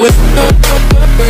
with